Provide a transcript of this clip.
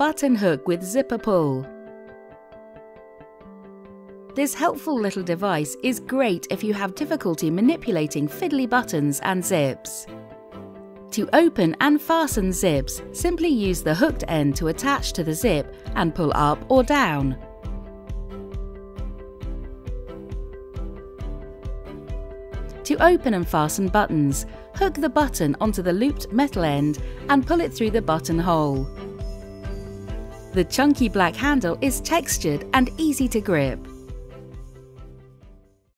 button hook with zipper pull. This helpful little device is great if you have difficulty manipulating fiddly buttons and zips. To open and fasten zips, simply use the hooked end to attach to the zip and pull up or down. To open and fasten buttons, hook the button onto the looped metal end and pull it through the button hole. The chunky black handle is textured and easy to grip.